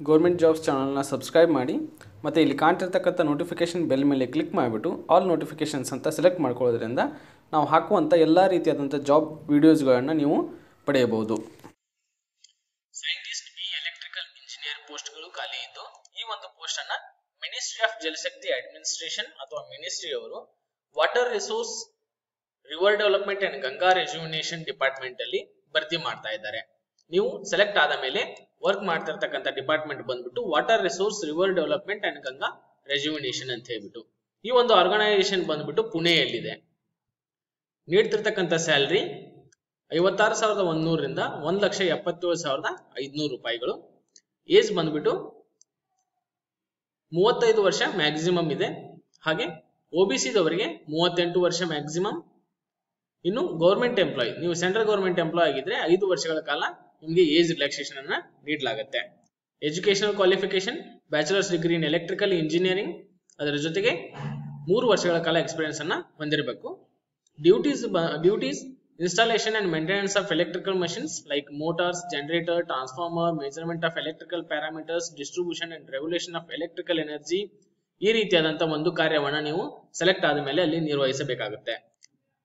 Government jobs ಚಾನಲ್ನ subscribe ಮಾಡಿ ಮತ್ತು ಇಲ್ಲಿ ಕಾಣ್ತಿರ್ತಕ್ಕಂಥ ನೋಟಿಫಿಕೇಷನ್ ಬೆಲ್ ಮೇಲೆ ಕ್ಲಿಕ್ ಮಾಡಿಬಿಟ್ಟು ಆಲ್ ನೋಟಿಫಿಕೇಷನ್ಸ್ ಅಂತ ಸೆಲೆಕ್ಟ್ ಮಾಡ್ಕೊಳ್ಳೋದ್ರಿಂದ ನಾವು ಹಾಕುವಂಥ ಎಲ್ಲ ರೀತಿಯಾದಂಥ ಜಾಬ್ ವೀಡಿಯೋಸ್ಗಳನ್ನು ನೀವು ಪಡೆಯಬಹುದು. ಸೈಂಟಿಸ್ಟ್ ಬಿ ಎಲೆಕ್ಟ್ರಿಕಲ್ ಇಂಜಿನಿಯರ್ ಪೋಸ್ಟ್ಗಳು ಖಾಲಿ ಇದ್ದು, ಈ ಒಂದು post ministry of Jal Shakti administration ಅಥವಾ ಮಿನಿಸ್ಟ್ರಿ ಅವರು water resource river development and Ganga rejuvenation department ಅಲ್ಲಿ ಭರ್ತಿ ಮಾಡ್ತಾ ಇದ್ದಾರೆ. ನೀವು ಸೆಲೆಕ್ಟ್ ಆದ ಮೇಲೆ ವರ್ಕ್ ಮಾಡ್ತಿರ್ತಕ್ಕಂಥ ಡಿಪಾರ್ಟ್ಮೆಂಟ್ ಬಂದ್ಬಿಟ್ಟು water resource river development and Ganga rejuvenation ಅಂತ ಹೇಳ್ಬಿಟ್ಟು ಈ ಒಂದು ಆರ್ಗನೈಸೇಷನ್ ಬಂದ್ಬಿಟ್ಟು ಪುಣೆಯಲ್ಲಿದೆ. ನೀಡ್ತಿರ್ತಕ್ಕಂಥ ಸ್ಯಾಲ್ರಿ ಐವತ್ತಾರು ಸಾವಿರದ ಒಂದೂರರಿಂದ ಒಂದ್ ಲಕ್ಷ ಎಪ್ಪತ್ತೇಳು ಸಾವಿರದ ಐದ್ನೂರು ರೂಪಾಯಿಗಳು. ಏಜ್ ಬಂದ್ಬಿಟ್ಟು ಮೂವತ್ತೈದು ವರ್ಷ ಮ್ಯಾಕ್ಸಿಮಮ್ ಇದೆ. ಹಾಗೆ ಸಿದವರಿಗೆ ಮೂವತ್ತೆಂಟು ವರ್ಷ ಮ್ಯಾಕ್ಸಿಮಮ್ ಇನ್ನು ಗೌರ್ಮೆಂಟ್ ಎಂಪ್ಲಾಯ್ ನೀವು ಸೆಂಟ್ರಲ್ ಗೌರ್ಮೆಂಟ್ ಎಂಪ್ಲಾಯ್ ಆಗಿದ್ರೆ ಐದು ವರ್ಷಗಳ ಕಾಲ ನಿಮಗೆ ಏಜ್ ರಿಲ್ಯಾಕ್ಸೇಷನ್ ಅನ್ನ ನೀಡಲಾಗುತ್ತೆ. Educational qualification bachelor's degree in electrical engineering ಅದರ ಜೊತೆಗೆ ಮೂರು ವರ್ಷಗಳ ಕಾಲ ಎಕ್ಸ್ಪೀರಿಯನ್ಸ್ ಅನ್ನ ಹೊಂದಿರಬೇಕು. Duties duties installation and maintenance of electrical machines like motors generator transformer measurement of electrical parameters distribution and regulation of electrical energy ಈ ರೀತಿಯಾದಂತಹ ಒಂದು ಕಾರ್ಯವನ್ನು ನೀವು ಸೆಲೆಕ್ಟ್ ಆದ ಮೇಲೆ ಅಲ್ಲಿ ನಿರ್ವಹಿಸಬೇಕಾಗುತ್ತೆ.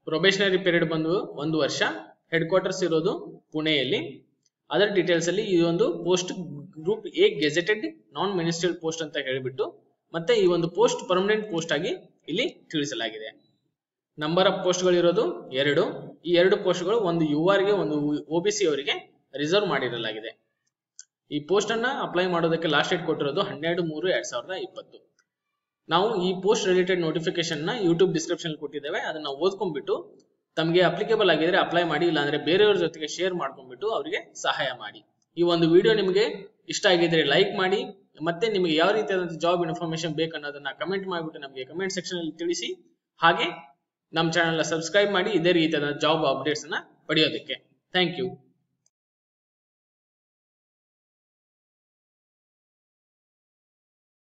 ಪ್ರೊಬೇಷನರಿ ಪೀರಿಯಡ್ ಬಂದು ಒಂದು ವರ್ಷ ಹೆಡ್ ಕ್ವಾರ್ಟರ್ಸ್ ಇರೋದು ಪುಣೆಯಲ್ಲಿ. ಅದರ ಡೀಟೇಲ್ಸ್ ಅಲ್ಲಿ ಈ ಒಂದು post group A gazetted non ministerial post ಅಂತ ಹೇಳಿಬಿಟ್ಟು ಮತ್ತೆ ಈ ಒಂದು ಪೋಸ್ಟ್ ಪರ್ಮನೆಂಟ್ ಪೋಸ್ಟ್ ಆಗಿ ಇಲ್ಲಿ ತಿಳಿಸಲಾಗಿದೆ. ನಂಬರ್ ಆಫ್ ಪೋಸ್ಟ್ಗಳು ಇರೋದು ಎರಡು. ಈ ಎರಡು ಪೋಸ್ಟ್ಗಳು ಒಂದು ಯು ಗೆ, ಒಂದು ಒ ಬಿ ಸಿ ಅವರಿಗೆ ರಿಸರ್ವ್ ಮಾಡಿರಲಾಗಿದೆ. ಈ ಪೋಸ್ಟ್ ಅನ್ನ ಅಪ್ಲೈ ಮಾಡೋದಕ್ಕೆ ಲಾಸ್ಟ್ ಡೇಟ್ ಕೊಟ್ಟಿರೋದು ಹನ್ನೆರಡು ಮೂರು ಎರಡ್ ಸಾವಿರದ ಇಪ್ಪತ್ತು. ನಾವು ಈ ಪೋಸ್ಟ್ ರಿಲೇಟೆಡ್ ನೋಟಿಫಿಕೇಶನ್ನ ಯೂಟ್ಯೂಬ್ ಡಿಸ್ಕ್ರಿಪ್ಷನ್ ಕೊಟ್ಟಿದ್ದೇವೆ. ಅದನ್ನ ಓದ್ಕೊಂಡ್ಬಿಟ್ಟು ತಮಗೆ ಅಪ್ಲಿಕೇಬಲ್ ಆಗಿದ್ರೆ ಅಪ್ಲೈ ಮಾಡಿ, ಇಲ್ಲಾಂದ್ರೆ ಬೇರೆಯವ್ರ ಜೊತೆಗೆ ಶೇರ್ ಮಾಡ್ಕೊಂಡ್ಬಿಟ್ಟು ಅವರಿಗೆ ಸಹಾಯ ಮಾಡಿ. ಈ ಒಂದು ವಿಡಿಯೋ ನಿಮಗೆ ಇಷ್ಟ ಆಗಿದ್ರೆ ಲೈಕ್ ಮಾಡಿ, ಮತ್ತೆ ನಿಮಗೆ ಯಾವ ರೀತಿಯಾದಂತಹ ಜಾಬ್ ಇನ್ಫಾರ್ಮೇಶನ್ ಬೇಕನ್ನೋದನ್ನ ಕಮೆಂಟ್ ಮಾಡಿಬಿಟ್ಟು ನಮಗೆ ಕಮೆಂಟ್ ಸೆಕ್ಷನ್ ಅಲ್ಲಿ ತಿಳಿಸಿ, ಹಾಗೆ ನಮ್ಮ ಚಾನೆಲ್ ಸಬ್ಸ್ಕ್ರೈಬ್ ಮಾಡಿ, ಇದೇ ರೀತಿಯಾದ ಜಾಬ್ ಅಪ್ಡೇಟ್ಸ್ ಅನ್ನ ಪಡೆಯೋದಕ್ಕೆ. Thank you